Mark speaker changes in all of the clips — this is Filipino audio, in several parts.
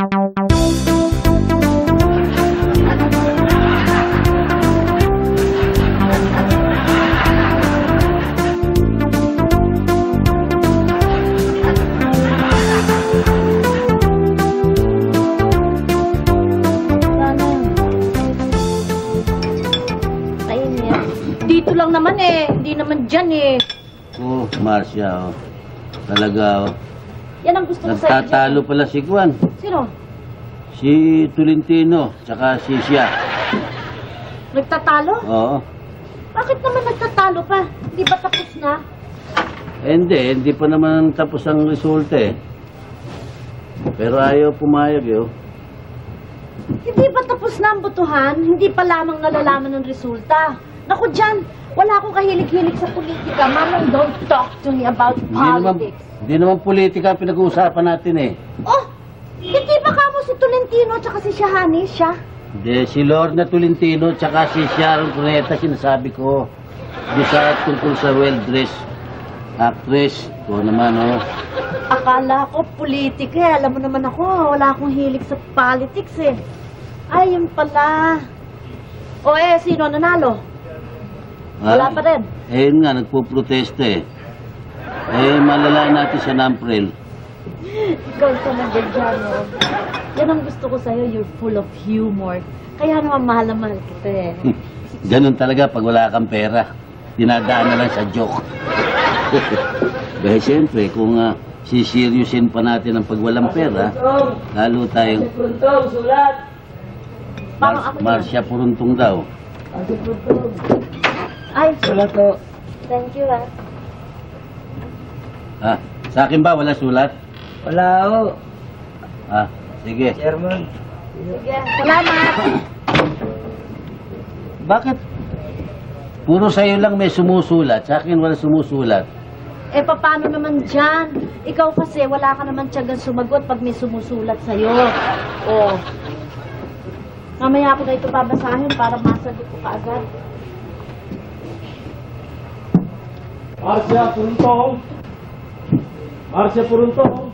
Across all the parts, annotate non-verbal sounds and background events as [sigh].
Speaker 1: Dito lang naman eh. Hindi naman dyan eh.
Speaker 2: Oh, Marcia. Talaga, oh.
Speaker 1: Yan ang gusto ko sa
Speaker 2: Nagtatalo pala si Juan.
Speaker 1: Sino?
Speaker 2: Si Tolentino, tsaka si Siya.
Speaker 1: Nagtatalo?
Speaker 2: Oo.
Speaker 1: Bakit naman nagtatalo pa? Hindi ba tapos na?
Speaker 2: Eh, hindi, hindi pa naman tapos ang resulta eh. Pero ayaw pumayag eh, oh.
Speaker 1: Hindi ba tapos na ang botohan? Hindi pa lamang nalalaman ng resulta. Naku dyan, wala akong kahilig-hilig sa politika. Mamang, don't talk to me about
Speaker 2: Hindi naman,
Speaker 1: politics.
Speaker 2: hindi naman politika ang pinag-uusapan natin eh.
Speaker 1: Oh, hindi ba kamo si Tolentino at si Shahani siya?
Speaker 2: Hindi, si Lorna Tolentino, tsaka si Sharon Cuneta, sinasabi ko. Di sa tungkol sa well-dressed actress. Ito naman, oh.
Speaker 1: Akala ko politika eh. Alam mo naman ako, wala akong hilig sa politics eh. Ay, yun pala. O eh, sino nanalo? Wala
Speaker 2: Ah,
Speaker 1: pa rin.
Speaker 2: Eh, yun nga, nagpo-protesta eh. Eh, malala natin sa Namprel.
Speaker 1: Ikaw talaga dyan, oh. Yan ang gusto ko sa'yo, you're full of humor. Kaya naman mahal na mahal kita eh.
Speaker 2: Ganun talaga pag wala kang pera. Dinadaan na lang sa joke. [laughs] Dahil siyempre, kung uh, siseriusin pa natin ang pag walang pera, lalo tayong
Speaker 1: Parang
Speaker 2: Mar-
Speaker 1: ako yan.
Speaker 2: Marcia Puruntong daw.
Speaker 1: Ay,
Speaker 3: Sulat po.
Speaker 1: thank you ah.
Speaker 2: Ah, sa akin ba wala sulat?
Speaker 3: Wala ho.
Speaker 2: Ah, sige.
Speaker 3: Chairman.
Speaker 1: Sige, salamat.
Speaker 2: Bakit? Puro sa'yo lang may sumusulat. Sa akin wala sumusulat.
Speaker 1: Eh, paano naman dyan? Ikaw kasi, wala ka naman tiyagan sumagot pag may sumusulat sa'yo. Oh. Mamaya ako na ito babasahin para masagot ko kaagad.
Speaker 4: Marcia Puruntong. Marcia Puruntong.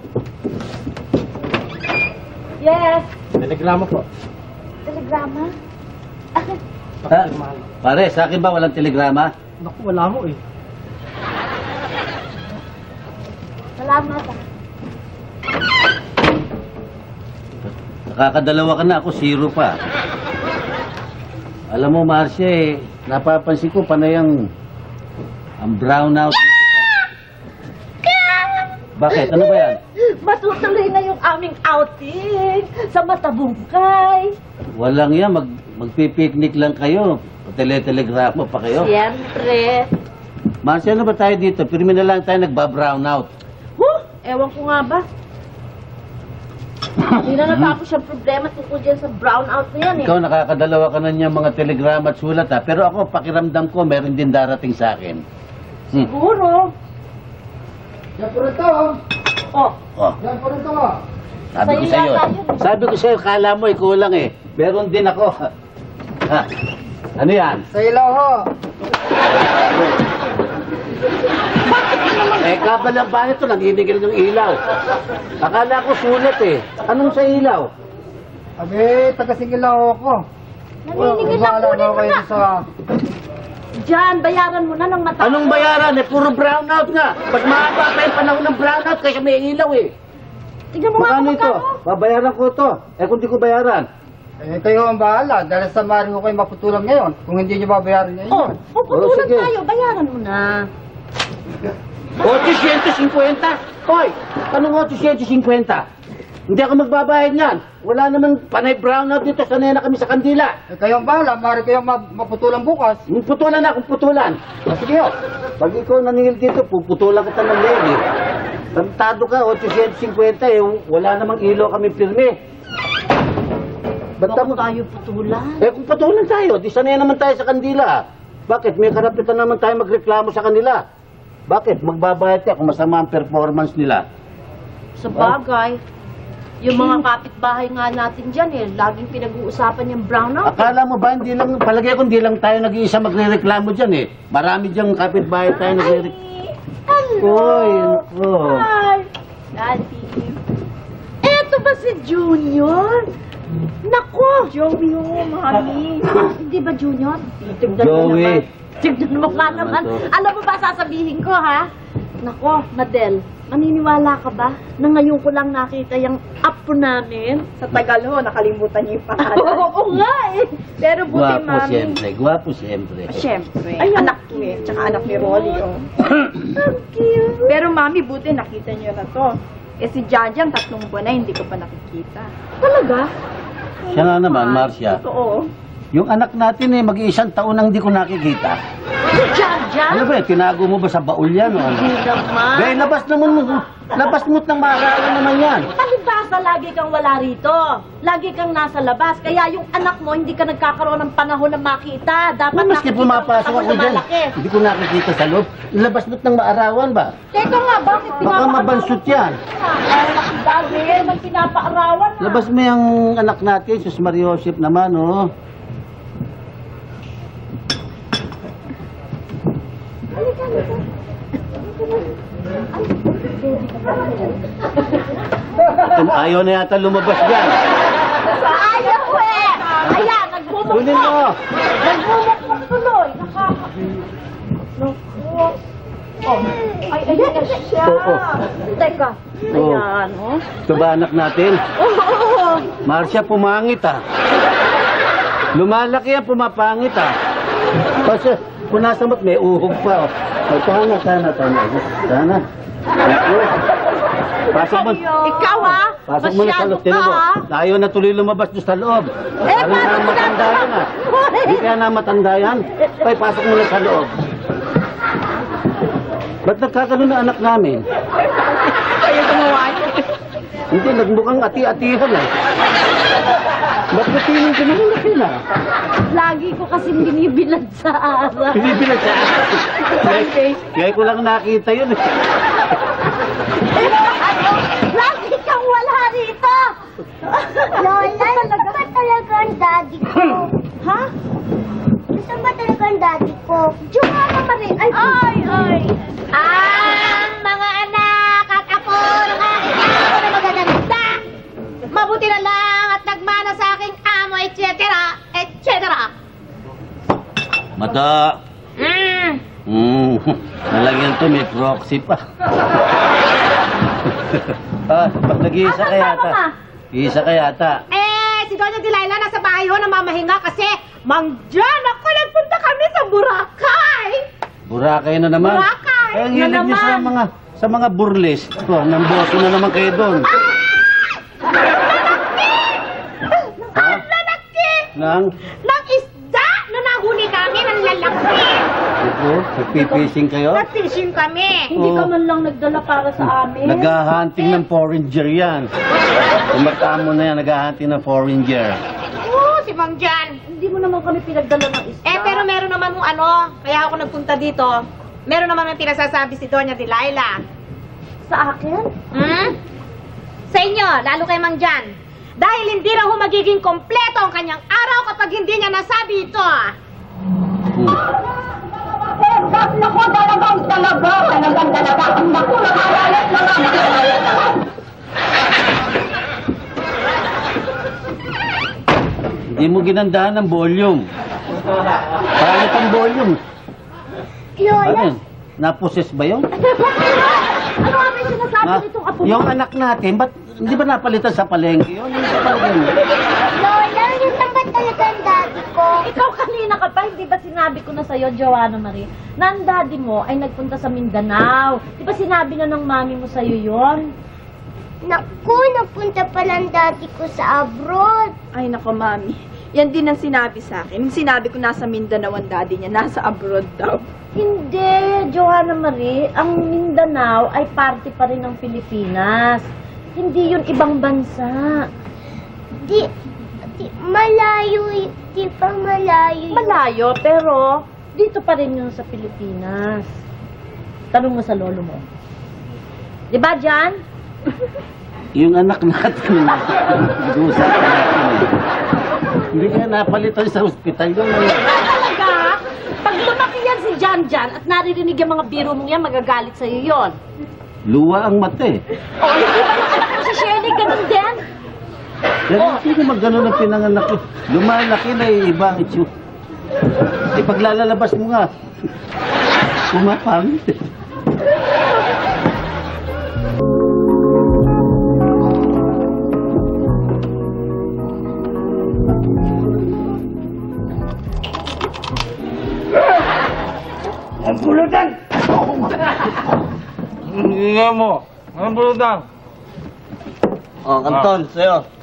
Speaker 1: Yes!
Speaker 4: Telegrama po.
Speaker 1: Telegrama?
Speaker 2: Ha? Pare, sa akin ba walang telegrama?
Speaker 4: Naku, wala mo eh.
Speaker 1: Salamat ah.
Speaker 2: Nakakadalawa ka na ako, zero pa. Alam mo, Marcia, eh, napapansin ko panay ang, ang brownout dito sa... Bakit? Ano ba yan?
Speaker 1: Matutuloy na yung aming outing sa Matabungkay.
Speaker 2: Walang yan. Mag, magpipiknik lang kayo. Tele-telegrama pa kayo.
Speaker 1: Siyempre.
Speaker 2: Marcia, ano ba tayo dito? Pirmi na lang tayo nagba-brownout.
Speaker 1: Huh? Ewan ko nga ba. Hindi na natapos yung problema tungkol dyan sa brownout na yan eh.
Speaker 2: Ikaw, nakakadalawa ka na niya mga telegrama at sulat ha. Pero ako, pakiramdam ko, meron din darating sa akin.
Speaker 1: Siguro.
Speaker 3: Yan po rin to.
Speaker 1: Oh,
Speaker 2: Oh,
Speaker 3: Yan po rin to.
Speaker 2: sabi ko
Speaker 1: Sa'yo.
Speaker 2: Sabi ko sa'yo, kala mo ikaw lang eh. Meron din ako. Ha? [laughs] Ano yan?
Speaker 3: Sa ilaw ho.
Speaker 2: Eh, kabalang ba ito? Nanginigil ng ilaw. Akala ko sulat eh. Anong sa ilaw?
Speaker 3: Abi, taga-singil ako.
Speaker 1: naninigil kunin
Speaker 3: na
Speaker 1: mo
Speaker 3: kayo
Speaker 1: na.
Speaker 3: sa...
Speaker 1: Diyan, bayaran mo na ng mata.
Speaker 2: Anong bayaran eh? Puro brownout nga. Pag mahaba pa yung panahon ng brownout, kaya may ilaw eh.
Speaker 1: Tignan mo nga kung
Speaker 2: ito?
Speaker 1: magkano.
Speaker 2: Babayaran ko to. Eh kung di ko bayaran.
Speaker 3: Eh, kayo ang bahala. Dahil sa mari ko kayo maputulang ngayon. Kung hindi nyo babayaran ngayon.
Speaker 1: Oh, puputulan
Speaker 2: Oh,
Speaker 1: tayo. Bayaran mo na.
Speaker 2: 850? Hoy! Anong 850? Hindi ako magbabayad niyan. Wala namang panay brownout dito. Sanay na kami sa kandila.
Speaker 3: Eh, kayo ang bahala. Mari kayo ma- maputulang bukas.
Speaker 2: Yung putulan na akong putulan.
Speaker 3: Ah, sige ho.
Speaker 2: Pag ikaw naningil dito, puputulan kita ng legi. Tantado ka, 850 eh. Wala namang ilaw kami pirmi. Ba't
Speaker 1: tayo putulan.
Speaker 2: Eh kung patulan tayo, di sanay naman tayo sa kandila. Bakit? May karapitan naman tayo magreklamo sa kanila. Bakit? Magbabayad ka kung masama ang performance nila.
Speaker 1: Sa bagay, yung mga kapitbahay nga natin dyan eh, laging pinag-uusapan yung brownout.
Speaker 2: Akala mo ba, hindi lang, palagay ko hindi lang tayo nag-iisa magre-reklamo dyan eh. Marami dyan kapitbahay tayo nagre-reklamo.
Speaker 1: Hello!
Speaker 2: Oy, oh.
Speaker 1: Hi! Daddy! Eto Ito ba si Junior? Nako!
Speaker 5: Joey, oh, mami. [laughs]
Speaker 1: Hindi ba Junior? Tignan mo
Speaker 2: Joey.
Speaker 1: naman. Tignan mo nga naman.
Speaker 2: To?
Speaker 1: Alam mo ba sasabihin ko, ha? Nako, Madel, maniniwala ka ba na ngayon ko lang nakita yung apo namin?
Speaker 5: Sa tagal ho, nakalimutan niyo yung pangalan. [laughs]
Speaker 1: Oo nga eh.
Speaker 5: Pero buti,
Speaker 2: Gwapo
Speaker 5: mami.
Speaker 2: siyempre, gwapo siyempre.
Speaker 5: Siyempre.
Speaker 1: Ay,
Speaker 5: anak ko eh. Tsaka anak ni Rolly, oh. [coughs]
Speaker 1: Thank you.
Speaker 5: Pero mami, buti nakita niyo na to. Eh si Janjan, tatlong buwan na, hindi ko pa nakikita.
Speaker 1: Talaga?
Speaker 2: Siya nga naman, Marcia.
Speaker 5: Totoo.
Speaker 2: Yung anak natin eh, mag-iisang taon nang di ko nakikita.
Speaker 1: Si Jaja?
Speaker 2: Ano ba, eh, tinago mo ba sa baul yan? O? ano?
Speaker 1: Hindi naman.
Speaker 2: Gaya, labas naman mo. Labas mo't nang maarawan naman yan.
Speaker 1: Palibasa, lagi kang wala rito. Lagi kang nasa labas. Kaya yung anak mo, hindi ka nagkakaroon ng panahon na makita. Dapat
Speaker 2: Well, maski
Speaker 1: nakikita
Speaker 2: pumapasok ako dyan, hindi ko nakikita sa loob. Labas mo't nang maarawan ba?
Speaker 1: Teka nga, bakit
Speaker 2: Baka
Speaker 1: pinapaarawan?
Speaker 2: mabansot yan.
Speaker 1: Ay, nakidagi, may pinapaarawan na.
Speaker 2: Labas mo yung anak natin, Sus Mariosip naman, oh. Ayaw na yata lumabas dyan.
Speaker 1: Ayaw ko eh! Ayan, nagbumukmok.
Speaker 2: Kunin mo.
Speaker 1: Nagbumukmok tuloy. Nakaka... Naku. Oh, ay, ayan na siya.
Speaker 2: Oo.
Speaker 1: Teka.
Speaker 2: Oo.
Speaker 1: Ayan, oh.
Speaker 2: Ito ba anak natin?
Speaker 1: Oh,
Speaker 2: Marcia, pumangit ah. Lumalaki yan, pumapangit ah. [laughs] Kasi punasamot, may uhog pa. Oh. Oh, sana, sana, sana. Sana. Ako. Pasok mo.
Speaker 1: Ikaw ah!
Speaker 2: Pasok mo na sa loob. Tinan mo. Ayaw na tuloy lumabas doon sa loob.
Speaker 1: Eh,
Speaker 2: Parang
Speaker 1: pasok
Speaker 2: na
Speaker 1: mo
Speaker 2: matanda
Speaker 1: na.
Speaker 2: yan ah. Hindi kaya na matanda yan. Ay, pasok mo na sa loob. Ba't nagkakaroon na anak namin?
Speaker 5: Kayo gumawa niyo.
Speaker 2: Hindi, nagmukhang ati-atihan eh. Ba't natingin ka naman laki na?
Speaker 1: Lagi ko kasi binibilad sa araw.
Speaker 2: Pinipilag sa akin. Kaya ko lang nakita yun eh.
Speaker 1: Lagi kang wala rito!
Speaker 6: Lola, gusto ba talaga ang daddy ko?
Speaker 1: Ha?
Speaker 6: Gusto ba talaga ang daddy ko?
Speaker 1: Joanna Marie! Ay, ay, ay!
Speaker 6: Ang mga anak at apo ng aking amo na magaganda! Mabuti na lang at nagmana sa aking amo, etc. etc.
Speaker 2: Mata.
Speaker 6: Mm.
Speaker 2: Hmm, nalagyan to, may proxy pa. [laughs] ah, pag nag-iisa ka yata. Iisa ka yata.
Speaker 6: Eh, si Doña Delilah nasa bahay ho namamahinga kasi Mang Jan, ako nagpunta kami sa Boracay!
Speaker 2: Burakay na naman.
Speaker 6: Boracay!
Speaker 2: Kaya ang
Speaker 1: Na
Speaker 2: hilig niyo sa
Speaker 1: naman.
Speaker 2: mga sa mga burles. Oh, nang boso na naman kayo doon.
Speaker 6: Lalaki!
Speaker 2: Nang,
Speaker 6: Ng isda na nahuli namin ang lalaki!
Speaker 2: Ito, nagpipising kayo?
Speaker 6: Nag-fishing kami!
Speaker 1: Hindi ka man lang nagdala para sa amin.
Speaker 2: Naghahunting ng foreigner yan. Kumatamo na yan, naghahunting ng foreigner.
Speaker 6: Oo, si Mang Jan!
Speaker 1: Hindi mo naman kami pinagdala ng isda.
Speaker 6: Eh, pero meron naman mong ano, kaya ako nagpunta dito. Meron naman may pinasasabi si Doña Delilah.
Speaker 1: Sa akin?
Speaker 6: Hmm? Sa inyo, lalo kay Mang Jan. Dahil hindi raw ho magiging kompleto ang kanyang araw kapag hindi niya nasabi ito. Ah.
Speaker 2: Hmm.
Speaker 6: Naku, talagang talaga, talagang talaga. Naku, nakakalat na lang.
Speaker 2: Hindi mo ginandahan ng volume. Pangit ang volume. Ano yun? Naposes ba yun?
Speaker 1: Ano nga may sinasabi
Speaker 2: Ha?
Speaker 1: nitong apo?
Speaker 2: Yung anak natin, ba't hindi ba napalitan sa palengke yun? Yung sa palengke.
Speaker 6: Lola, gusto ba talaga ang daddy ko?
Speaker 1: Ikaw kanina ka pa, hindi ba sinabi ko na sa'yo, Joanna Marie, na ang daddy mo ay nagpunta sa Mindanao. Di ba sinabi na ng mami mo sa'yo yon?
Speaker 6: Naku, nagpunta pala ang daddy ko sa abroad.
Speaker 5: Ay, nako, mami. Yan din ang sinabi sa akin. Sinabi ko nasa Mindanao ang daddy niya, nasa abroad daw.
Speaker 1: Hindi, Joanna Marie, ang Mindanao ay parte pa rin ng Pilipinas. Hindi yun ibang bansa.
Speaker 6: Di, di malayo, y- di pa malayo.
Speaker 1: Malayo, pero dito pa rin yun sa Pilipinas. Tanong mo sa lolo mo. Di ba, Jan? [laughs]
Speaker 2: Yung anak natin, nag-uusap [laughs] natin eh. Hindi kaya napalitan sa ospital yun.
Speaker 1: Talaga? Pag lumaki yan si Jan Jan at naririnig yung mga biro mong yan, magagalit sa'yo yon.
Speaker 2: Luwa ang mata eh.
Speaker 1: O, hindi ba yung anak mo si Shirley ganun din?
Speaker 2: Pero hindi naman ganun ang pinanganak ko. Lumalaki na iba ang itsyo. Eh, paglalabas mo nga, pumapangit eh. Ang pulutan!
Speaker 4: Hindi mo. Anong bulutan?
Speaker 2: Oh, Anton, sa'yo.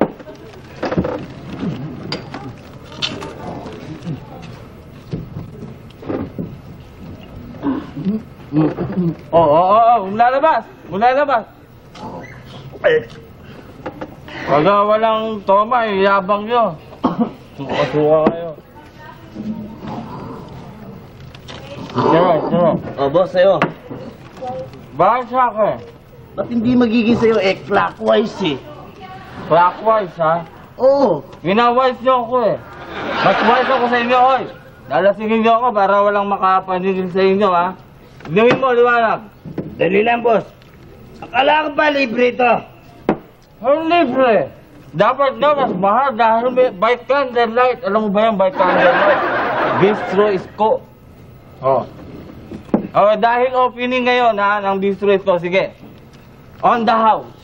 Speaker 4: Oo, oo, oo. Lalabas. Lalabas. Pagka walang toma, eh, yabang nyo. Suka-suka kayo. Siro, siro.
Speaker 2: Oh, boss, sa'yo.
Speaker 4: Bakit sa akin?
Speaker 2: Ba't hindi magiging sa'yo eh, clockwise eh?
Speaker 4: Clockwise, ha?
Speaker 2: Oo.
Speaker 4: Winawise nyo ako eh. Mas wise ako sa inyo, oy. Lalasingin nyo ako para walang makapanigil sa inyo, ha? Gawin mo, liwanag.
Speaker 2: Dali lang, boss. Akala ko ba libre ito?
Speaker 4: Ang libre. Dapat na mas mahal dahil may by candlelight. Alam mo ba yan, by candlelight? Bistro Isko. Oh. Oh, dahil opening ngayon ha, ng Bistro Isko, sige. On the house.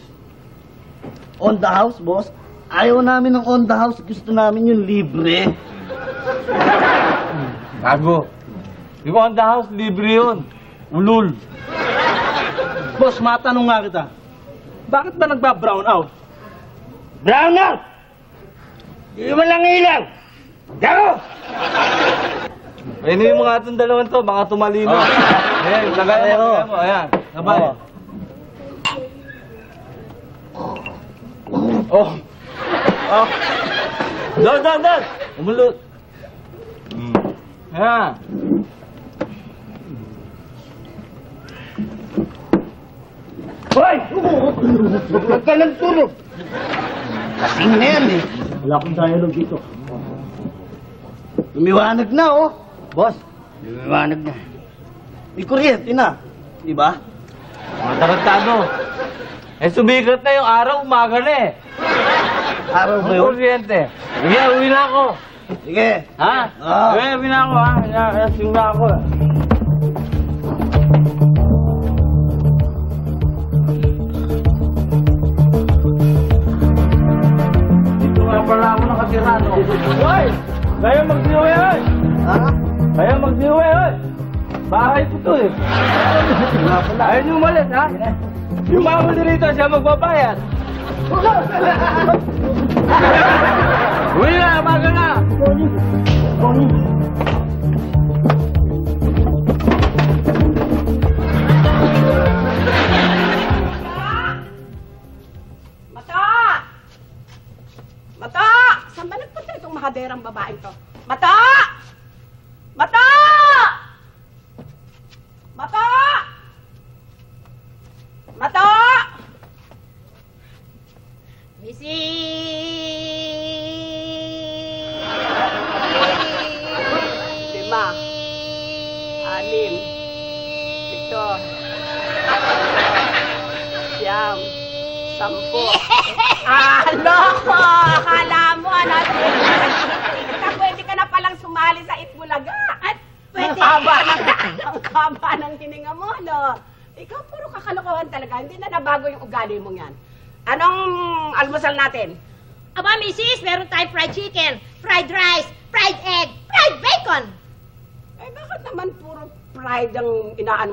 Speaker 2: On the house, boss? Ayaw namin ng on the house. Gusto namin yung libre.
Speaker 4: Gago. Yung on the house, libre yun. Ulul.
Speaker 7: Boss, matanong nga kita. Bakit ba nagba-brown out?
Speaker 2: Brown out! Di mo lang ilaw! Gago!
Speaker 4: Ayun yung mga itong dalawang to, mga tumalino. Ayan, lagay mo, lagay mo. Ayan, sabay. Oh. Oh. Doon, doon, doon. Umulot. Hmm. Ayan.
Speaker 2: Hoy! Huwag ka ng tulog! Kasing na yan eh.
Speaker 7: Wala akong dialogue dito.
Speaker 2: Lumiwanag na oh. Boss, lumiwanag na. May kuryente na. Di ba?
Speaker 4: Mga tarantado. Eh, sumikat na yung araw, umaga na eh.
Speaker 2: Araw ba yun?
Speaker 4: kuryente. Sige, uwi na ako.
Speaker 2: Sige.
Speaker 4: Ha?
Speaker 2: Ah.
Speaker 4: Uwi, uwi na ako ha. Lasing na ako. Pala ako nakatira, no? Hoy! Kaya magsiuwi, hoy!
Speaker 2: Ha?
Speaker 4: Kaya magsiuwi, hoy! Bahay ko to eh. Ayun yung umalis, ha? Yung mamuli rito, siya magbabayad. [laughs] Uwi na, maga na!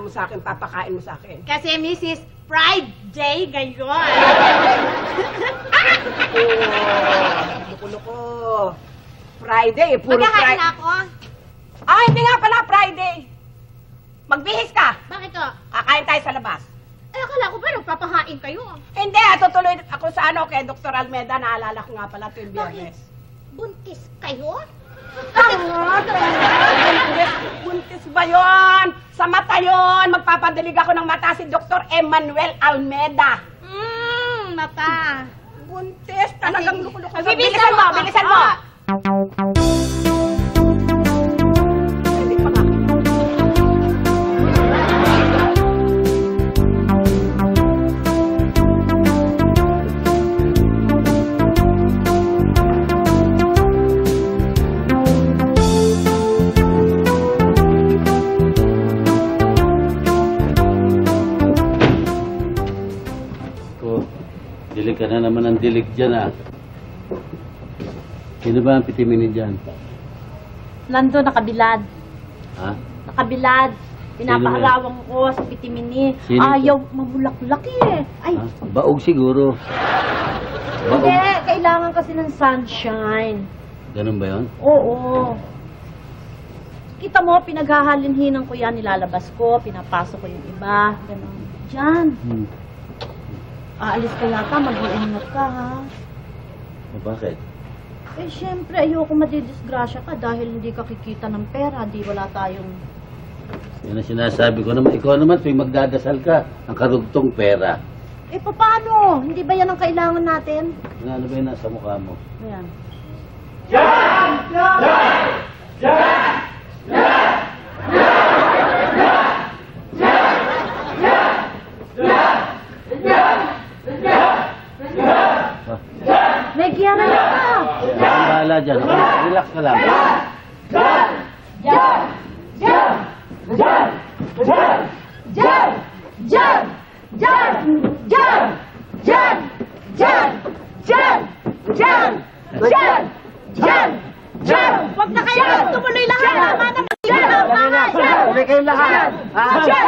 Speaker 8: Mo sa akin, papakain mo sa akin?
Speaker 6: Kasi, misis, Pride Day ngayon.
Speaker 8: Oh, loko-loko. Friday, eh, puro
Speaker 6: Magkakain
Speaker 8: Friday.
Speaker 6: na ako.
Speaker 8: Ah, hindi nga pala Friday. Magbihis ka.
Speaker 6: Bakit to?
Speaker 8: Kakain tayo sa labas.
Speaker 6: Eh, akala ko ba nagpapahain kayo?
Speaker 8: Hindi, ah, tutuloy ako sa ano, kay Dr. Almeda. Naalala ko nga pala tuwing biyernes.
Speaker 6: Buntis kayo?
Speaker 8: Buntis, ba yun? Sa mata yun. Magpapadalig ako ng mata si Dr. Emmanuel Almeda.
Speaker 6: Mmm, mata.
Speaker 8: Buntis, talagang.
Speaker 6: Bibilisan
Speaker 8: Bilisan mo, bilisan mo.
Speaker 2: Mukhang dilig dyan ah. Sino ba ang pitiminin dyan?
Speaker 1: Lando, nakabilad.
Speaker 2: Ha?
Speaker 1: Nakabilad. Pinapaharawang ko sa pitimini.
Speaker 2: Sino?
Speaker 1: Ayaw mamulak-lak eh. Ay,
Speaker 2: ha? Baog siguro. Baog.
Speaker 1: hindi. Kailangan kasi ng sunshine.
Speaker 2: Ganun ba yun?
Speaker 1: Oo. Kita mo, pinaghahalinhinan ko yan, nilalabas ko, pinapasok ko yung iba. Ganun. Diyan.
Speaker 2: Hmm.
Speaker 1: Aalis ka yata, mag-iingat ka ha.
Speaker 2: O, bakit?
Speaker 1: Eh, syempre, ayoko madidisgrasya ka dahil hindi ka kikita ng pera, di wala tayong...
Speaker 2: Yan ang sinasabi ko naman. Ikaw naman, tuwing magdadasal ka, ang karugtong pera.
Speaker 1: Eh, paano? Hindi ba yan ang kailangan natin?
Speaker 2: Ano, ano ba yun nasa mukha mo?
Speaker 1: Ayan. May giyara na ka!
Speaker 2: Ang bahala dyan. Relax ka lang.
Speaker 1: Diyan! Diyan! Diyan! Diyan! Diyan! Diyan! Diyan! Diyan! Diyan! Diyan! Diyan! Huwag na kayo tumuloy lahat! Tama na! Diyan! Tama!
Speaker 2: Tuloy kayong lahat. Ah!
Speaker 1: Diyan!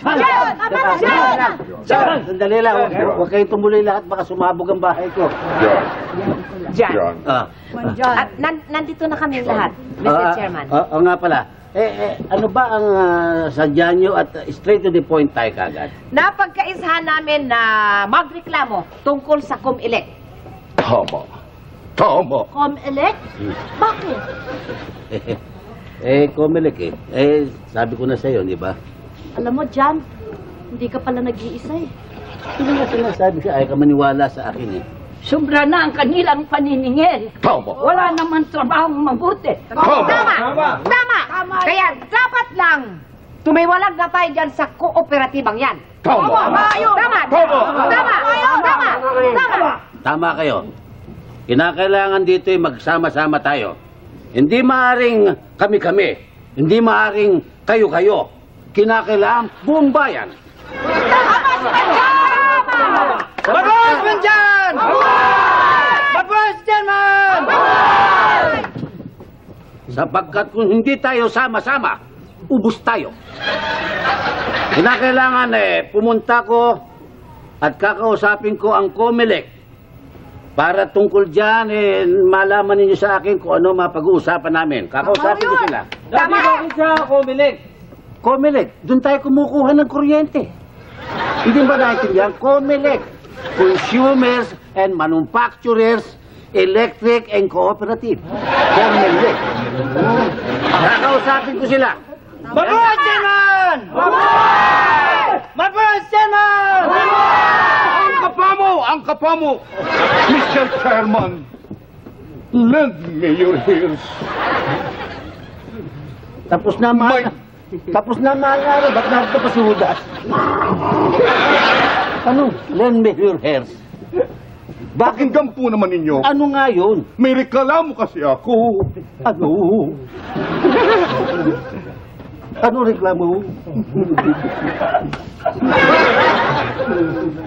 Speaker 1: Tama na! Diyan!
Speaker 2: Sandali lang. Huwag, kayong tumuloy lahat. Baka sumabog ang bahay ko. Ah.
Speaker 8: At nan- nandito na kami lahat, Mr.
Speaker 2: Ah,
Speaker 8: Chairman.
Speaker 2: ah, Oo nga pala. Eh, eh, ano ba ang uh, sadya nyo at uh, straight to the point tayo kagad?
Speaker 8: Napagkaisahan namin na magreklamo tungkol sa COMELEC.
Speaker 9: Tama. Tama.
Speaker 1: Com-elect? Bakit? [laughs]
Speaker 2: eh, Comelec eh. Eh, sabi ko na sa'yo, di ba?
Speaker 1: Alam mo, Jan, hindi ka pala nag-iisa eh.
Speaker 2: Hindi nga sinasabi siya, ay ka maniwala sa akin eh.
Speaker 10: Sobra na ang kanilang paniningil.
Speaker 9: Tama.
Speaker 10: Wala naman trabahong mabuti.
Speaker 9: Tama.
Speaker 8: Tama! Tama! Kaya dapat lang tumiwalag na tayo dyan sa kooperatibang yan.
Speaker 9: Tama.
Speaker 8: Tama! Tama!
Speaker 9: Tama.
Speaker 8: Tama! Tama! Tama!
Speaker 2: Tama kayo. Kinakailangan dito ay magsama-sama tayo. Hindi maaring kami-kami. Hindi maaring kayo-kayo. Kinakailangan buong bayan.
Speaker 7: Mabuhay man dyan! Mabuhay dyan, man!
Speaker 2: Sapagkat kung hindi tayo sama-sama, ubus tayo. Kinakailangan eh, pumunta ko at kakausapin ko ang COMELEC para tungkol dyan, eh, malaman ninyo sa akin kung ano mapag-uusapan namin. Kakausapin ko sila.
Speaker 4: Dati bakit siya kumilig?
Speaker 2: COMELEC, doon tayo kumukuha ng kuryente. Hindi ba naintindihan? COMELEC, Consumers and Manufacturers Electric and Cooperative. COMELEC. Kakausapin ko sila.
Speaker 7: Mabuhay dyan, man! Mabuhay dyan, man!
Speaker 9: Ang! Ang kapamo! Mr. Chairman, lend me your ears.
Speaker 2: Tapos na mahal. Tapos na mahal nga rin. Ba't natin pa sudas? ano? Lend me your hairs. Bakit?
Speaker 9: Pakinggan po naman ninyo.
Speaker 2: Ano nga yun?
Speaker 9: May reklamo kasi ako.
Speaker 2: Ano? Ano reklamo?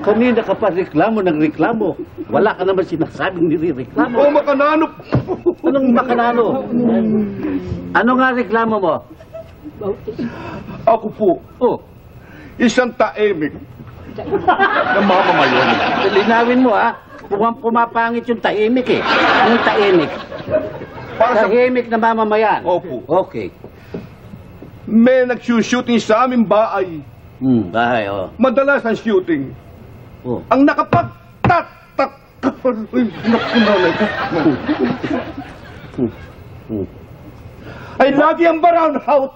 Speaker 2: Kanina ka pa reklamo ng reklamo. Wala ka naman sinasabing nire-reklamo.
Speaker 9: O makanano.
Speaker 2: Anong makanano? Ano nga reklamo mo?
Speaker 9: Ako po,
Speaker 2: Oh,
Speaker 9: isang taemik na mamamayan.
Speaker 2: linawin mo ha. Pumang pumapangit yung tahimik eh. Yung tahimik.
Speaker 9: Para sa...
Speaker 2: Tahimik na mamamayan.
Speaker 9: Opo.
Speaker 2: Okay.
Speaker 9: May nagsushooting sa aming bahay.
Speaker 2: Hmm, bahay oh.
Speaker 9: Madalas ang shooting.
Speaker 2: Oh.
Speaker 9: Ang nakapagtatak... Ay, naku, nanay ko.
Speaker 2: Hmm.
Speaker 9: Ay lagi ang brown out.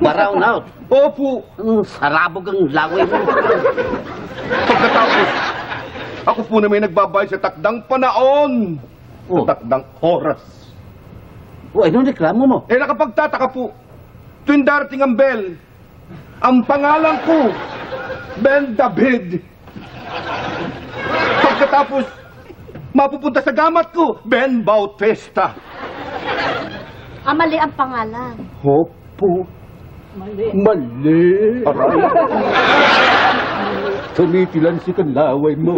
Speaker 2: Brown out.
Speaker 9: Opo.
Speaker 2: Ang sarabog ang laway mo.
Speaker 9: Pagkatapos, ako po na may nagbabayad sa takdang panahon.
Speaker 2: Oh.
Speaker 9: Sa takdang oras.
Speaker 2: Oh, anong reklamo mo?
Speaker 9: Eh nakapagtataka po, tuwing darating ang bell, ang pangalan ko, Ben David. Pagkatapos, mapupunta sa gamat ko, Ben Bautista.
Speaker 1: Ah, mali ang pangalan.
Speaker 9: Opo. Mali. Mali. Aray. Tumitilan si kalaway mo.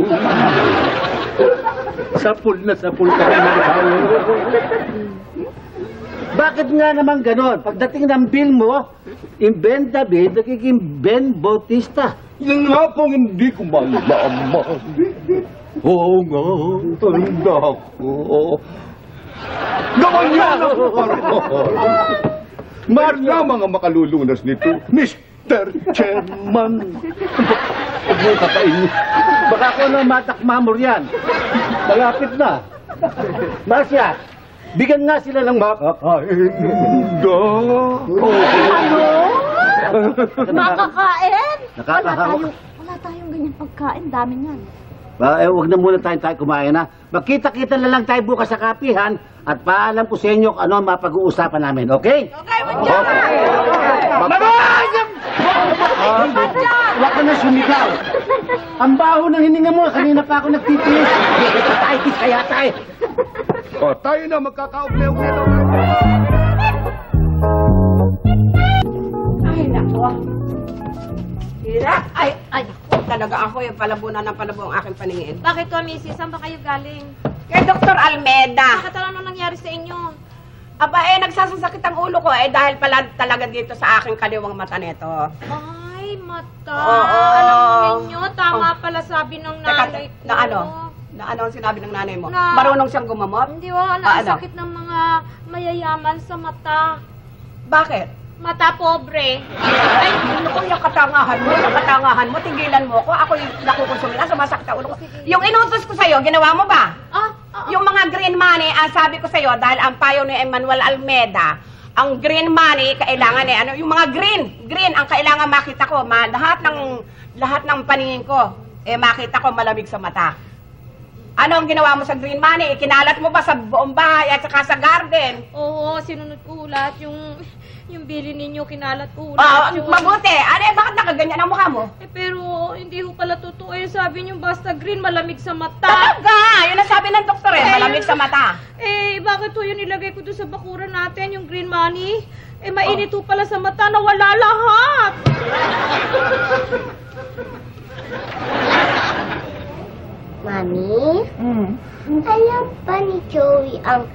Speaker 9: sapul na sapul ka ng.
Speaker 2: Bakit nga naman ganon? Pagdating ng bill mo, in Ben David, nagiging Ben Bautista.
Speaker 9: Yan nga pong hindi ko malaman. Oo nga, tanda ko. Gawan niyo ang parol. Malamang ang makalulunas nito, Mr. Chairman.
Speaker 2: Huwag mo kakainin. Baka ako na matakmamor yan. Malapit na. Marcia, bigyan nga sila ng makakain.
Speaker 9: Da.
Speaker 1: Makakain? Wala
Speaker 2: Nakakahawa.
Speaker 1: tayong, wala tayong ganyan pagkain. Dami niyan.
Speaker 2: Ah, eh, huwag na muna tayo, tayo kumain ha. Magkita-kita na lang tayo bukas sa kapihan at paalam ko sa inyo kung ano ang mapag-uusapan namin, okay?
Speaker 8: Okay, wag
Speaker 2: Huwag ka na sumigaw. Ang baho ng hininga mo, kanina pa ako nagtitiis. [laughs] Hepatitis kaya tayo. [laughs]
Speaker 9: O, tayo na magkakaugnay-ugnay daw.
Speaker 8: Ay, nako. Hirap. Ay, ay, talaga ako yung palabunan ng palabo ang aking paningin.
Speaker 6: Bakit to, misis? Saan ba kayo galing?
Speaker 8: Kay Dr. Almeda.
Speaker 6: Bakit ano nangyari sa inyo?
Speaker 8: Aba, eh, nagsasasakit ang ulo ko eh dahil pala talaga dito sa aking kaliwang mata nito.
Speaker 6: Ay, mata.
Speaker 8: Oo.
Speaker 6: Alam mo ninyo, tama pala sabi ng
Speaker 8: Teka,
Speaker 6: nanay ko.
Speaker 8: na ano? Na ano ang sinabi ng nanay mo?
Speaker 6: Na-
Speaker 8: Marunong siyang gumamot?
Speaker 6: Hindi ko, ano,
Speaker 8: Ah,
Speaker 6: ang
Speaker 8: ano?
Speaker 6: sakit ng mga mayayaman sa mata.
Speaker 8: Bakit?
Speaker 6: Mata pobre.
Speaker 8: Ay, naku, yung katangahan mo, yung katangahan mo, tigilan mo ko. Ako yung nakukonsumila, sumasakit ang ulo ko. Yung inutos ko sa'yo, ginawa mo ba?
Speaker 6: Ah, ah,
Speaker 8: Yung mga green money, ang sabi ko sa'yo, dahil ang payo ni Emmanuel Almeda, ang green money, kailangan eh, ano, yung mga green, green, ang kailangan makita ko, ma, lahat ng, lahat ng paningin ko, eh, makita ko malamig sa mata. Ano ang ginawa mo sa green money? Ikinalat mo ba sa buong bahay at saka sa garden?
Speaker 6: Oo, sinunod ko lahat yung yung bili ninyo, kinalat ko
Speaker 8: Ah,
Speaker 6: lahat yun.
Speaker 8: mabuti. Ano eh, bakit nakaganyan ang mukha mo?
Speaker 6: Eh, pero hindi ho pala totoo. Eh, sabi niyo basta green, malamig sa mata.
Speaker 8: Talaga! Yun ang sabi ng doktor eh,
Speaker 6: Eh,
Speaker 8: malamig sa mata.
Speaker 6: Eh, bakit ho yun nilagay ko doon sa bakuran natin, yung green money? Eh, mainit ho pala sa mata, nawala lahat. [laughs]
Speaker 11: Mami,
Speaker 5: Mm.
Speaker 11: alam ba ni Joey ang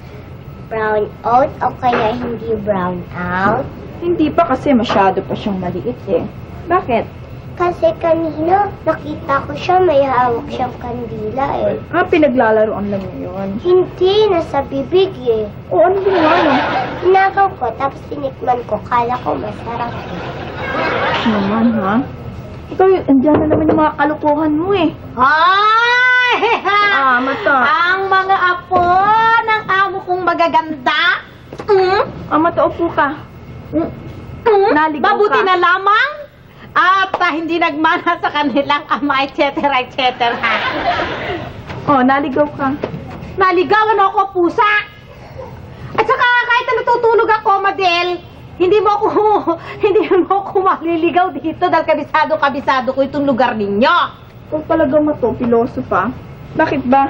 Speaker 11: brown out o kaya hindi brown out?
Speaker 5: Hindi pa kasi masyado pa siyang maliit eh. Bakit?
Speaker 11: Kasi kanina nakita ko siya may hawak siyang kandila eh.
Speaker 5: Ah, pinaglalaroan lang yun.
Speaker 11: Hindi, nasa bibig eh.
Speaker 5: O, ano ginawa niya?
Speaker 11: Inagaw ko tapos tinikman ko. Kala ko masarap.
Speaker 5: Naman, ha? Ikaw, andyan na naman yung mga kalukuhan mo eh.
Speaker 6: Ay!
Speaker 5: Ah, mata.
Speaker 6: Ang mga apo ng amo kong magaganda. Mm?
Speaker 5: Ah, mata, upo ka.
Speaker 6: Mm?
Speaker 5: Naligaw
Speaker 6: Mabuti
Speaker 5: ka.
Speaker 6: na lamang at ah, hindi nagmana sa kanilang ama, etc. etc.
Speaker 5: Oh, naligaw ka.
Speaker 6: Naligawan ako, pusa! At saka kahit na natutulog ako, Madel, hindi mo ako, [laughs] hindi mo ako maliligaw dito dahil kabisado-kabisado ko itong lugar ninyo.
Speaker 5: Kung talaga mo to, pilosofa. Bakit ba?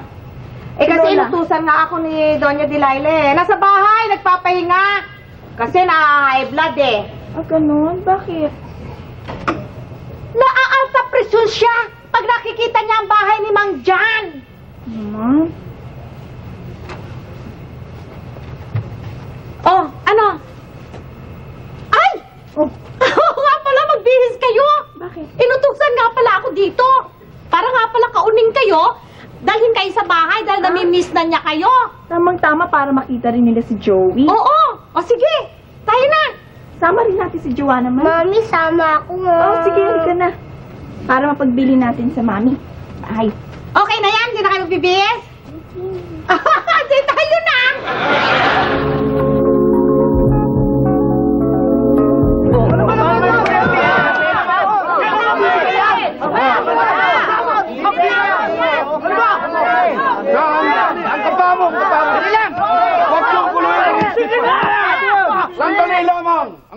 Speaker 6: Eh kasi
Speaker 5: Lola.
Speaker 6: inutusan nga ako ni Doña Delilah eh. Nasa bahay, nagpapahinga. Kasi na-high blood eh.
Speaker 5: Ah, ganun? Bakit?
Speaker 6: Naaalta presyon siya pag nakikita niya ang bahay ni Mang Jan.
Speaker 5: Naman?
Speaker 6: Oh, ano? Ay!
Speaker 5: Oh. [laughs]
Speaker 6: Oo nga pala, magbihis kayo.
Speaker 5: Bakit?
Speaker 6: Inutusan nga pala ako dito. Para nga pala kauning kayo. Dalhin kayo sa bahay dahil
Speaker 5: Ah.
Speaker 6: namimiss na niya kayo.
Speaker 5: Tamang-tama para makita rin nila si Joey.
Speaker 6: Oo. O sige, tayo na.
Speaker 5: Sama rin natin si Joanna man.
Speaker 11: Mami, sama ako nga.
Speaker 5: Oh, sige, halika na. Para mapagbili natin sa mami. Ay.
Speaker 6: Okay na yan, hindi na kayo magbibihis? [laughs] Hindi tayo na.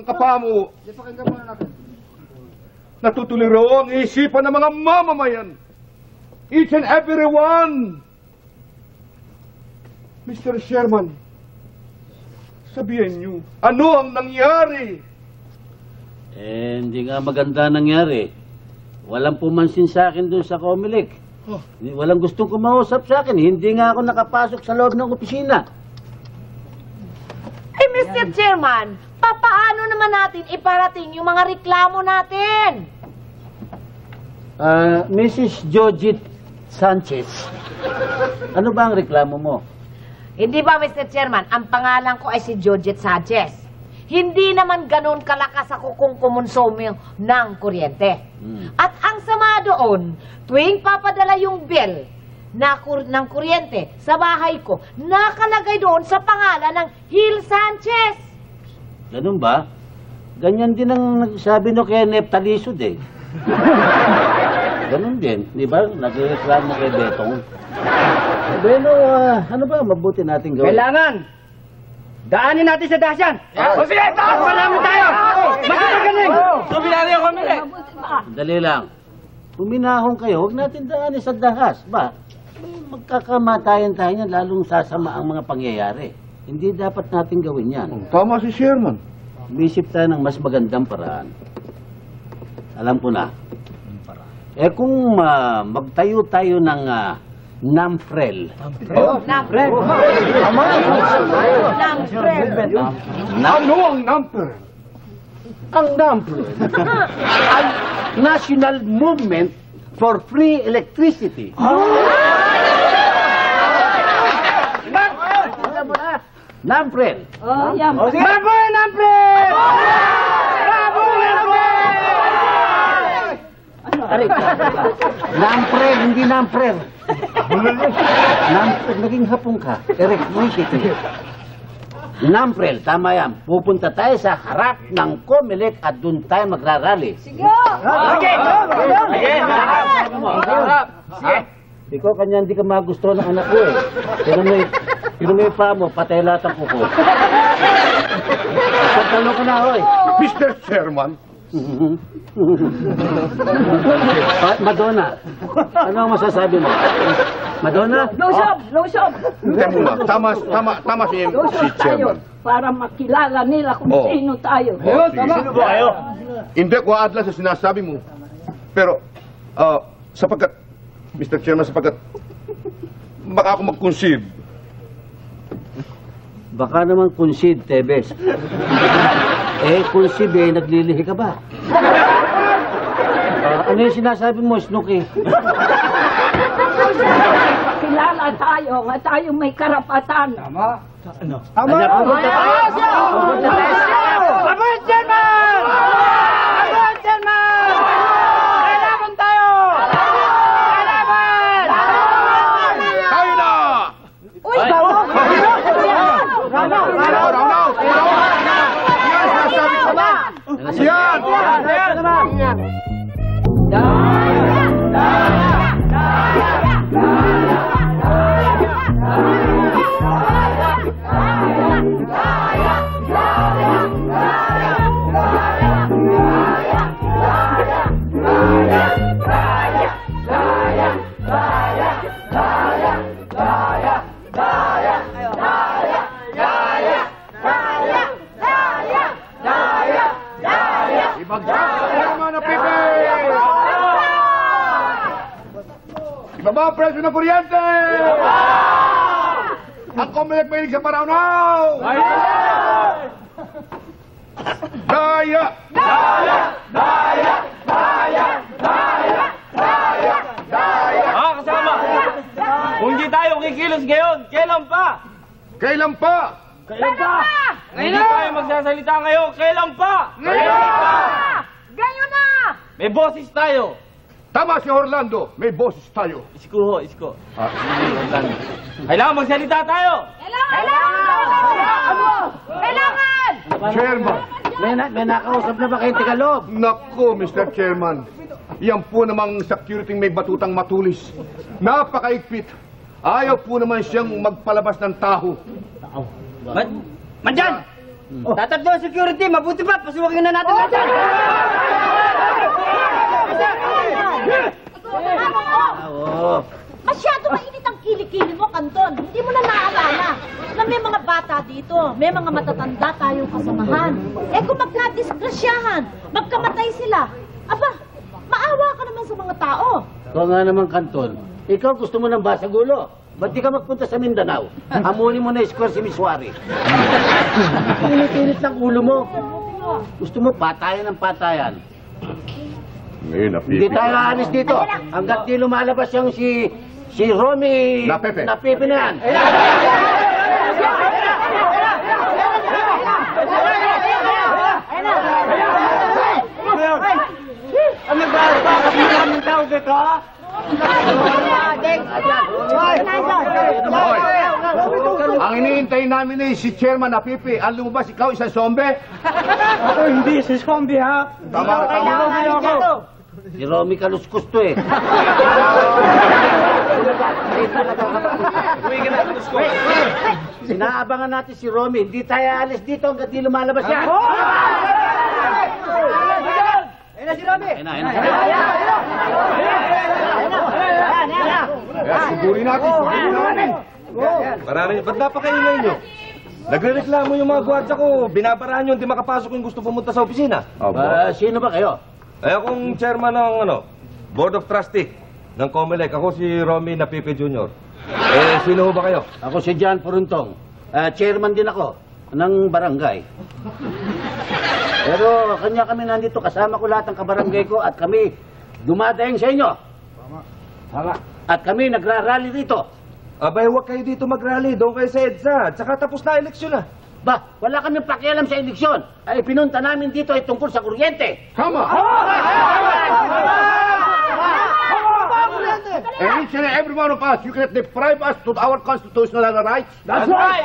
Speaker 9: Lamang! Ang kapa mo. Natutuliro ang isipan ng mga mamamayan. Each and every one. Mr. Sherman, sabihin niyo, ano ang nangyari?
Speaker 2: Eh, hindi nga maganda nangyari. walang pumansin sa akin doon sa Comelec. Walang gustong kumausap sa akin. Hindi nga ako nakapasok sa loob ng opisina.
Speaker 6: Mr. Chairman, papaano naman natin iparating yung mga reklamo natin?
Speaker 2: Ah, Mrs. Jojit Sanchez, ano ba ang reklamo mo?
Speaker 6: Hindi ba, Mr. Chairman, ang pangalan ko ay si Georgette Sanchez. Hindi naman ganun kalakas ako kung kumonsumo ng kuryente.
Speaker 2: Hmm.
Speaker 6: At ang sama doon, tuwing papadala yung bill na kur- ng kuryente sa bahay ko, nakalagay doon sa pangalan ng Hil Sanchez.
Speaker 2: Ganun ba? Ganyan din ang nagsabi no kay Neptalisod eh. Ganun din, di ba? Nagreklamo kay Betong. Bueno, ah, ano ba mabuti natin gawin?
Speaker 3: Kailangan! Daanin natin sa dasyan! O sige, taas pa namin tayo! Magkakagaling!
Speaker 4: Suminaryo kami eh.
Speaker 2: Dali lang. Puminahon kayo, huwag natin daanin sa dahas. Ba? Magkakamatayan tayo niyan, lalong sasama ang mga pangyayari. Hindi dapat natin gawin yan.
Speaker 9: Tama si Sherman.
Speaker 2: Umisip tayo ng mas magandang paraan. Alam ko na. Eh kung ah, magtayo tayo ng uh, NAMFREL.
Speaker 6: Namprel. Namprel.
Speaker 9: Ano ang number?
Speaker 2: Ang NAMFREL [laughs] ang National Movement for Free Electricity. Alam mo na, NAMFREL.
Speaker 10: Oh, yan.
Speaker 3: Bravo, Nampre! Bravo, Nampre!
Speaker 2: Aray, NAMFREL, hindi NAMFREL. NAMFREL, naging hapong ka. Eric, mo eh. NAMFREL, tama yan. Pupunta tayo sa harap ng Comelec at doon tayo magrarally.
Speaker 3: Sige! Sige!
Speaker 2: Mo, harap. Ikaw kanya hindi ka magusto ng anak ko eh. Pero may, pero may pa mo, patay lahat ang kuko. [laughs] Pagkalo ka na, hoy.
Speaker 9: Mr. Sherman,
Speaker 2: Pa- Madonna, ano ang masasabi mo? Madonna?
Speaker 10: Lusob! Lusob!
Speaker 9: Teka muna, tama, tama, tama si, si
Speaker 10: Lusob tayo
Speaker 9: Chairman.
Speaker 10: para makilala nila kung
Speaker 9: Oh.
Speaker 10: sino tayo.
Speaker 9: Oh, sige. Hindi ko aadla sa sinasabi mo. Pero, ah, sapagkat, Mr. Chairman, sapagkat, baka ako mag-concede.
Speaker 2: Baka naman concede, Tebes. [laughs] eh, concede eh, naglilihi ka ba? Ah, ano yung sinasabi mo, Snooki?
Speaker 10: Makilala [laughs] tayo nga tayo may karapatan.
Speaker 3: Tama.
Speaker 2: Ano? Pupunta tayo. Pupunta tayo.
Speaker 3: Bravo,
Speaker 9: Comelec mahilig sa paraunaw! Daya!
Speaker 4: Mga kasama, kung di tayo kikilos ngayon, kailan pa?
Speaker 9: Kailan pa?
Speaker 4: Kailan pa? Kung di tayo magsasalita ngayon, kailan pa?
Speaker 6: Ganyan na!
Speaker 4: May boses tayo.
Speaker 9: Tama si Orlando, may boses tayo.
Speaker 4: Isko ho, isko. Ah, Kailangan magsalita tayo.
Speaker 6: Kailangan!
Speaker 9: Chairman!
Speaker 2: May, na, may nakausap na ba kayong Tagalog?
Speaker 9: Nako, Mr. Chairman. Yan po namang security may batutang matulis. Napakaigpit. Ayaw po naman siyang magpalabas ng taho.
Speaker 3: Mandyan! Tatatlo ang security, mabuti pa, pasuwakin na natin natin!
Speaker 2: Oo.
Speaker 1: Masyado mainit ang kilikili mo, Kanton. Hindi mo na naalala na may mga bata dito, may mga matatanda tayong kasamahan. Eh kung magkadisgrasyahan, magkamatay sila, aba, maawa ka naman sa mga tao.
Speaker 2: Ikaw nga naman, Kanton. Ikaw gusto mo ng basagulo. Ba't di ka magpunta sa Mindanao? Hamunin mo na square si Miswari. Init-init ng ulo mo. Gusto mo patayan ng patayan.
Speaker 9: Ngayon,
Speaker 2: Hindi tayo aalis dito. Hanggat di lumalabas yung si... Si Romy...
Speaker 9: Na Pepe.
Speaker 2: Na Pepe na yan.
Speaker 3: Tao dito, ha?
Speaker 9: Ang iniintay namin eh, si Chairman na Pipi. Ang lumabas, ikaw isang sombe.
Speaker 3: Ako hindi, si Zombie, ha?
Speaker 9: Tama ka, tama ka.
Speaker 2: Si Romy kaluskus to eh. Sinaabangan natin si Romy. Hindi tayo alis dito hanggat di lumalabas yan.
Speaker 3: Ayun na si Romy!
Speaker 2: Ayun na, ayun na.
Speaker 9: Kaya sugurin natin, sugurin natin.
Speaker 12: Marami, ba't napakaingay nyo? Nagre-reklamo yung mga gwardiya ko. Binabarahan nyo, hindi makapasok yung gusto pumunta sa opisina.
Speaker 2: Ah, sino ba kayo?
Speaker 12: Ay akong chairman ng ano, Board of Trustee ng Comelec. Ako si Romy Napipe Jr. Eh, sino ho ba kayo?
Speaker 2: Ako si John Puruntong. Ah, chairman din ako ng barangay. Pero kanya kami nandito, kasama ko lahat ng kabarangay ko at kami dumadaing sa inyo.
Speaker 3: Tama.
Speaker 2: At kami nagrarally dito.
Speaker 12: Abay, huwag kayo dito mag-rally. Doon kayo sa EDSA. Tsaka tapos na eleksyon na.
Speaker 2: Ba, wala kami pakialam sa eleksyon. Ay pinunta namin dito ay tungkol sa kuryente.
Speaker 9: Tama! And each and every one of us, you cannot deprive us to our constitutional rights.
Speaker 3: That's right!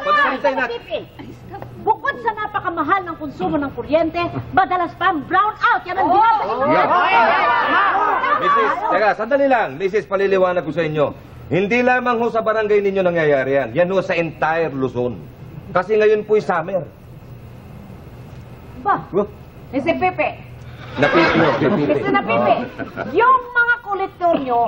Speaker 12: Pagsalitay natin.
Speaker 1: Bukod sa napakamahal ng konsumo ng kuryente, madalas pa ang brown out. Yan ang dinadahilan.
Speaker 12: Mrs. Teka, sandali lang. Mrs. Paliliwanag ko sa inyo. Hindi lamang ho sa barangay ninyo nangyayari yan. Yan ho sa entire Luzon. Kasi ngayon po'y summer.
Speaker 1: Ba,
Speaker 12: Oh,
Speaker 8: Mr. Pepe,
Speaker 12: Napipi napipi.
Speaker 8: Mr. na Pepe, yung mga kolektor nyo,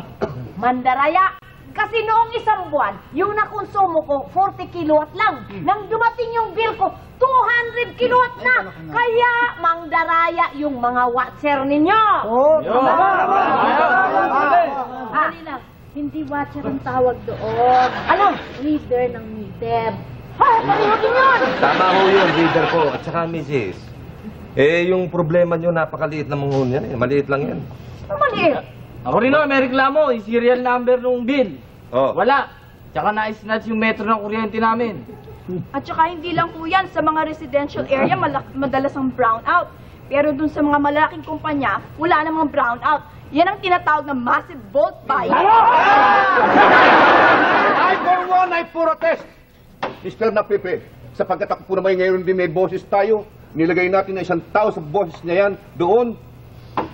Speaker 8: mandaraya. Kasi noong isang buwan, yung nakonsumo ko, 40 kilowatt lang. Nang dumating yung bill ko, 200 kilowatt na. Kaya, mangdaraya yung mga watcher ninyo.
Speaker 1: ah, lang. Hindi watcher ang tawag doon. Ano? Reader ng meter.
Speaker 8: Ha, pareho din yun.
Speaker 12: Tama ho yun, leader ko. At saka, Mrs. Eh, yung problema nyo, napakaliit na mga yan eh. Maliit lang yan.
Speaker 8: Maliit.
Speaker 4: Ako rin no, may reklamo, yung serial number nung bill.
Speaker 12: Oh.
Speaker 4: Wala. Tsaka na-snatch yung metro ng kuryente namin. [laughs]
Speaker 5: At saka hindi lang po yan, sa mga residential area malak- madalas ang brownout. Pero dun sa mga malaking kumpanya, wala namang brownout. Yan ang tinatawag na massive bulk buying. [laughs]
Speaker 9: I for one, I protest. Mr. Napipe, sapagkat ako po naman ngayon din may boses tayo, nilagay natin na isang tao sa boses niya yan doon.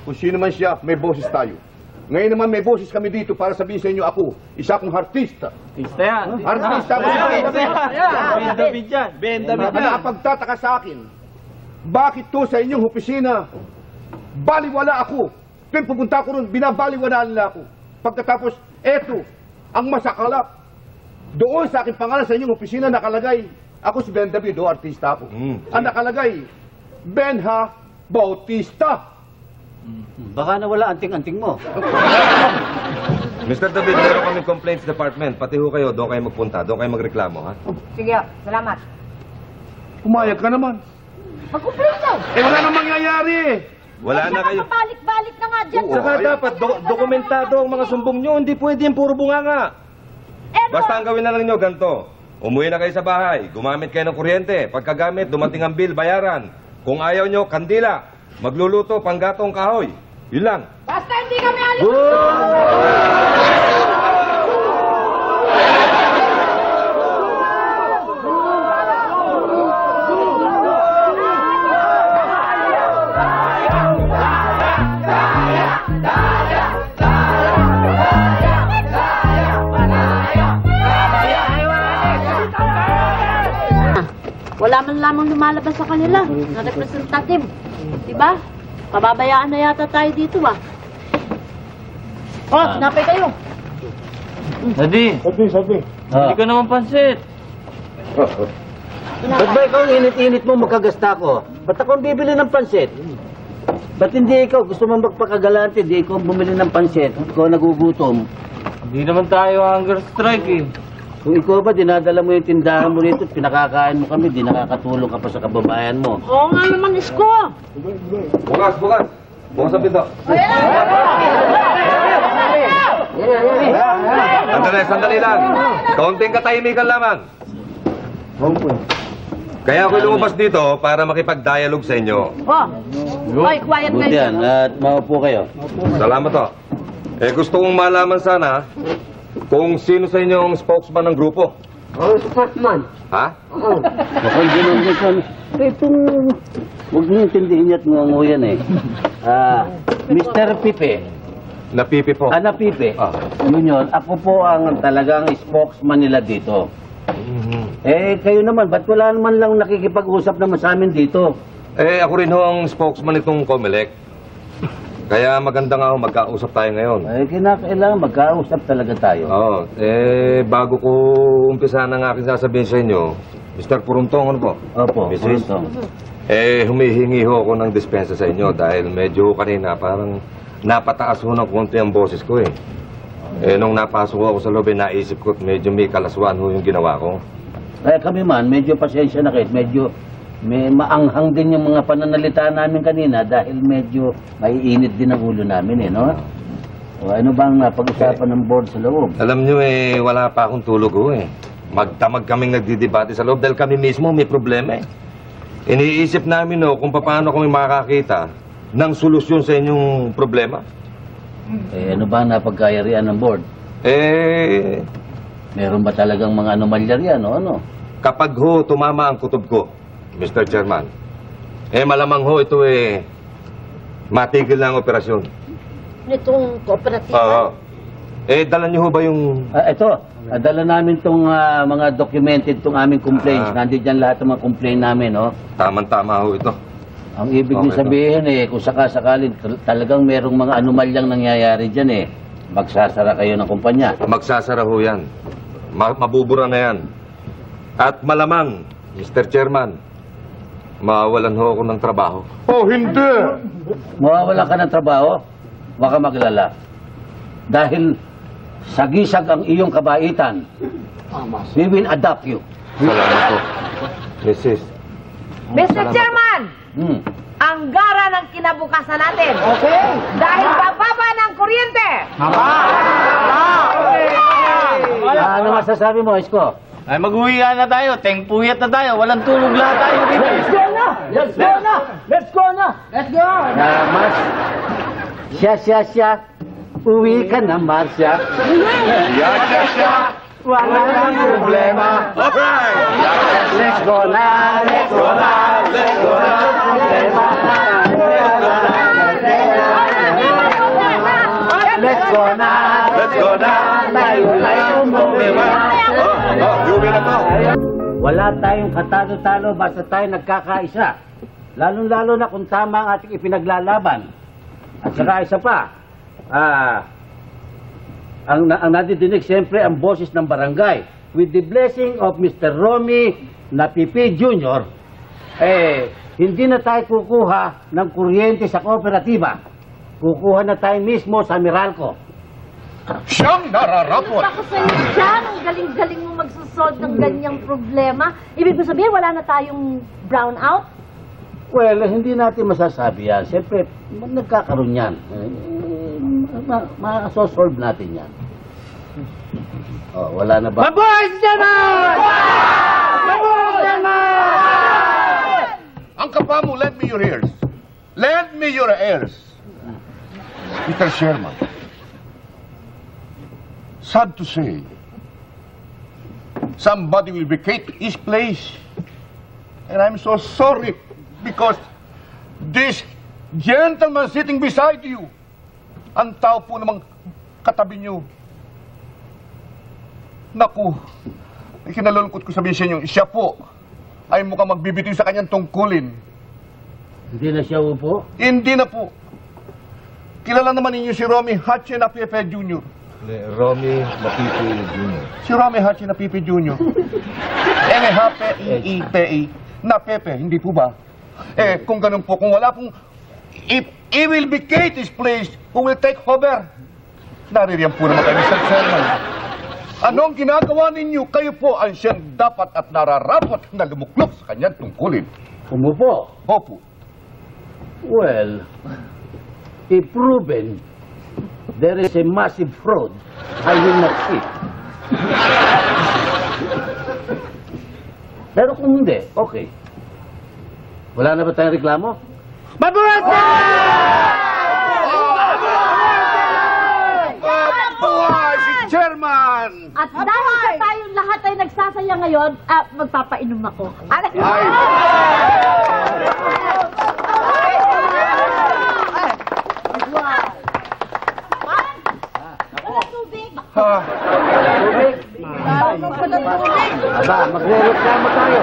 Speaker 9: Kung sino man siya, may boses tayo. Ngayon naman may boses kami dito para sabihin sa inyo ako, isa akong artista.
Speaker 4: Tista yan.
Speaker 9: Artista ako.
Speaker 4: Ben David yan. Ben David
Speaker 9: Ang
Speaker 4: yan.
Speaker 9: nakapagtataka sa akin, bakit to sa inyong opisina, baliwala ako. Tuwing pupunta ko ron, binabaliwala nila ako. Pagkatapos, eto, ang masakalap. Doon sa aking pangalan sa inyong opisina nakalagay, ako si Ben David, o artista ako.
Speaker 12: Mm.
Speaker 9: Ang nakalagay, Benha Bautista.
Speaker 2: Baka nawala anting-anting mo.
Speaker 12: Mr. David, meron kami complaints department. Pati ho kayo, doon kayo magpunta. Doon kayo magreklamo, ha?
Speaker 8: Sige, salamat.
Speaker 9: Pumayag ka naman.
Speaker 8: Mag-complain daw.
Speaker 9: Eh, wala nang mangyayari eh.
Speaker 12: Wala na kayo.
Speaker 1: Balik-balik na nga dyan.
Speaker 12: Saka dapat do- dokumentado ang mga sumbong nyo. Hindi pwede yung puro bunganga. Basta ang gawin na lang nyo, ganito. Umuwi na kayo sa bahay. Gumamit kayo ng kuryente. Pagkagamit, dumating ang bill, bayaran. Kung ayaw nyo, kandila. Magluluto, panggatong kahoy. Yun lang.
Speaker 8: Basta hindi kami alis.
Speaker 1: Wala man lamang lumalabas sa kanila na representative. Diba? Pababayaan na yata tayo dito ah. Oh, sinapay kayo.
Speaker 4: Daddy,
Speaker 3: Sabi, sabi.
Speaker 4: hindi ka naman pansit.
Speaker 2: Ba't ba ikaw init-init mo magkagasta ko? Ba't ako ang bibili ng pansit? Ba't hindi ikaw? Gusto mo magpakagalante, di ikaw bumili ng pansit. Ikaw nagugutom.
Speaker 4: Hindi naman tayo hunger strike eh.
Speaker 2: Kung ikaw ba, dinadala mo yung tindahan mo rito, at pinakakain mo kami, di nakakatulong ka pa sa kababayan mo.
Speaker 1: Oo nga naman, Isko.
Speaker 12: Bukas, bukas. Bukas ang pinto. Sandali, sandali lang. Kaunting katahimikan lamang. Kaya ako'y lumabas dito para makipag-dialogue sa inyo.
Speaker 1: Oh. Hoy, quiet
Speaker 2: Buti
Speaker 1: kayo.
Speaker 2: yan, at maupo kayo.
Speaker 12: Salamat to. Eh, gusto kong malaman sana kung sino sa inyo ang spokesman ng grupo.
Speaker 3: Oh, spokesman.
Speaker 12: Ha?
Speaker 2: Mukhang ganun din sa... Itong... Huwag niyo intindihin niya at ngungo yan eh. Ah, Mr. Pipe.
Speaker 12: Napipi po.
Speaker 2: Ah, na Pipe. Yun yun. Ako po ang talagang spokesman nila dito. Eh, kayo naman, ba't wala naman lang nakikipag-usap naman sa amin dito?
Speaker 12: Eh, ako rin ho ang spokesman nitong Comelec. Kaya maganda nga ho magkausap tayo ngayon.
Speaker 2: Eh, kinakailangan magkausap talaga tayo.
Speaker 12: Oo. Eh, bago ko umpisa ng aking sasabihin sa inyo, Mr. Puruntong, ano po?
Speaker 2: Opo,
Speaker 12: Mrs.
Speaker 2: Puruntong.
Speaker 12: Eh, humihingi ho ako ng dispensa sa inyo dahil medyo kanina parang napataas ho ng konti ang boses ko eh. Eh, nung napasok ako sa loob, eh, naisip ko medyo may kalaswan ho yung ginawa ko.
Speaker 2: Kaya kami man, medyo pasensya na kayo. Medyo may maanghang din yung mga pananalita namin kanina dahil medyo maiinit din ang ulo namin eh, no? O ano bang napag-usapan ng board sa loob?
Speaker 12: Alam nyo eh, wala pa akong tulog ho eh. Magdamag kaming nagdidebate sa loob dahil kami mismo may problema eh. Iniisip namin no kung paano kami makakita ng solusyon sa inyong problema.
Speaker 2: Eh, ano ba napagkayarian ng board?
Speaker 12: Eh,
Speaker 2: Meron ba talagang mga anomalya riyan, o ano?
Speaker 12: kapag ho tumama ang kutob ko, Mr. Chairman, eh malamang ho ito eh matigil na ang operasyon.
Speaker 1: Nitong kooperatiba.
Speaker 12: Oo. Eh, dala niyo ho ba yung...
Speaker 2: Ah, ito, dala namin tong ah, mga documented tong aming complaints.
Speaker 12: Ah.
Speaker 2: Nandito dyan lahat ng mga complaint namin, no?
Speaker 12: Tamang-tama ho ito.
Speaker 2: Ang ibig
Speaker 12: Okay,
Speaker 2: sabihin eh, kung sakasakali tal- talagang merong mga anomalyang nangyayari dyan eh, magsasara kayo ng kumpanya.
Speaker 12: Magsasara ho yan. Ma- mabubura na yan. At malamang, Mr. Chairman, mawalan ho ako ng trabaho.
Speaker 9: Oh, hindi!
Speaker 2: Mawawala ka ng trabaho, baka maglala. Dahil sagisag ang iyong kabaitan, we will adopt you.
Speaker 12: Salamat po. Mrs.
Speaker 6: Mr. Chairman,
Speaker 2: Hmm.
Speaker 6: ang gara ng kinabukasan natin. Okay. Dahil bababa ng kuryente.
Speaker 2: Ah, ano masasabi mo, Isko?
Speaker 4: Ay, mag-uwi na tayo. Tengpuyat na tayo. Walang tulog lahat tayo dito.
Speaker 7: Let's go na! Let's go na! Let's go na! Let's go!
Speaker 2: Ah, Mars, siya, siya, siya, uwi ka na, Marsya. Wala nang problema. Let's go na, let's go na, let's go na, problema. Let's go na, let's go na, tayo tayo problema. Wala tayong katalo-talo basta tayo nagkakaisa. Lalong-lalo na kung tama ang ating ipinaglalaban. At saka isa pa, ah, ang, na- ang nadidinig siyempre ang boses ng barangay. With the blessing of Mr. Romy Napipi Jr., eh, hindi na tayo kukuha ng kuryente sa kooperatiba. Kukuha na tayo mismo sa Meralco.
Speaker 9: Siyang nararapat!
Speaker 1: Ako sa iyo dyan, ang galing-galing mo magsusolve ng ganyang problema. Ibig ko sabihin, wala na tayong brownout?
Speaker 2: Well, hindi natin masasabi yan. Siyempre, nagkakaroon yan. Eh, ma- ma-solve natin yan. Oh, wala na ba?
Speaker 7: Mabuhay si Chairman! Mabuhay si Chairman!
Speaker 9: Ang kapa mo, lend me your ears. Lend me your ears. Mr. Sherman, sad to say, somebody will vacate his place. And I'm so sorry because this gentleman sitting beside you, ang tao po namang katabi niyo. Naku, ikinalulungkot ko sabihin sa inyo, siya po ay mukhang magbibitiw sa kanyang tungkulin.
Speaker 2: Hindi na siya upo?
Speaker 9: Hindi na po. Kilala naman ninyo si Romy Hatche na Pepe Jr.
Speaker 12: Romy Mapipi Jr.
Speaker 9: Si Romy Hatche na Pepe Jr. Ene Hape I I P I na Pepe, hindi po ba? Eh, kung ganun po, kung wala pong ip it will be Katie's place who will take over. Naririyan po naman kayo, Mr. Chairman. Anong ginagawa ninyo? Kayo po ang siyang dapat at nararapat na lumuklok sa kanyang tungkulin.
Speaker 2: Umupo.
Speaker 9: Opo.
Speaker 2: Well, [laughs] if proven there is a massive fraud, I will not sit. Pero kung hindi, okay. Wala na ba tayong reklamo?
Speaker 9: Mabuhay si Chairman!
Speaker 1: At dahil sa tayong lahat ay nagsasaya ngayon, ah, magpapainom ako.
Speaker 9: Ay! tubig. Tubig?
Speaker 2: Aba, magre-reklamo tayo.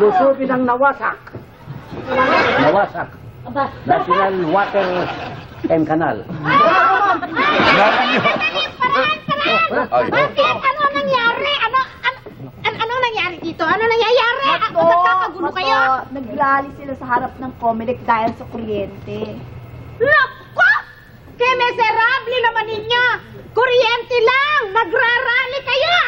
Speaker 2: Lusubin ang nawasak. Nawasak.
Speaker 1: Aba.
Speaker 2: National Water and Canal.
Speaker 9: Naran
Speaker 6: nyo. Ay, ano nangyari? Ano, ano, ano, nangyari dito? Ano nangyayari? Ako, nagkakagulo kayo?
Speaker 5: Nagrally sila sa harap ng Comelec dahil sa kuryente.
Speaker 6: Nako! Que miserable naman ninyo! Kuryente lang! Nagrarali kaya!